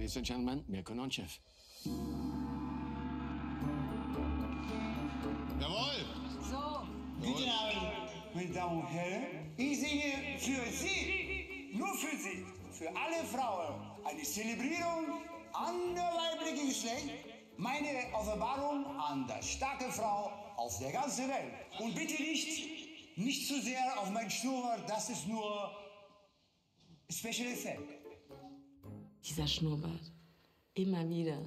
Ladies and Gentlemen, Mirko Nonchev. Jawohl! So. Guten Abend, meine Damen und Herren. Ich singe für Sie, nur für Sie, für alle Frauen, eine Zelebrierung an der weiblichen Geschlecht, meine Offenbarung an der starke Frau auf der ganzen Welt. Und bitte nicht, nicht zu sehr auf mein Schnurrbart, das ist nur Special Effect. Dieser Schnurrbart. Immer wieder.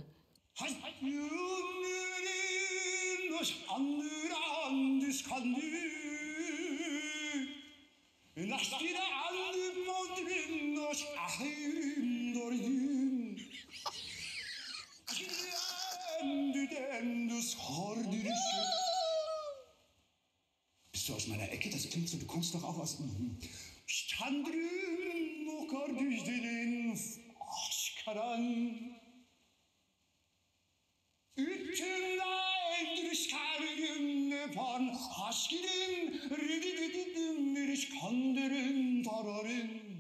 Bist du aus meiner Ecke? Das klingt so, du kommst doch auch aus. Mhm. Aşkaran. Ütümden düşkargım yapan aşkırım, ridididim, bir kandırım, tararım.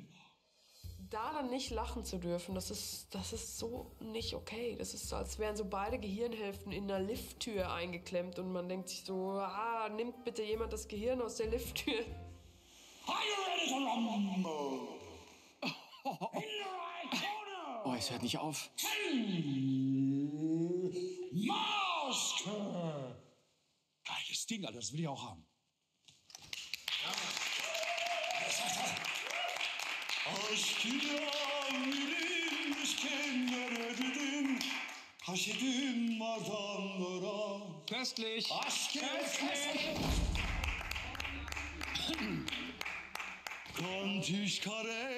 da dann nicht lachen zu dürfen, das ist, das ist so nicht okay. Das ist so, als wären so beide Gehirnhälften in einer Lifttür eingeklemmt und man denkt sich so, ah, nimmt bitte jemand das Gehirn aus der Lifttür. Are you ready to rumble? Oh, es hört nicht auf. Maske. Geiles Ding, Alter, das will ich auch haben. Nerededim? Taşıdım madanlara. Köstlich! Aşk Kontischkare.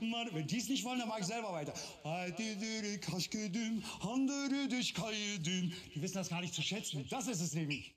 Mann, wenn die es nicht wollen, dann mache ich selber weiter. Die wissen das gar nicht zu schätzen. Das ist es nämlich.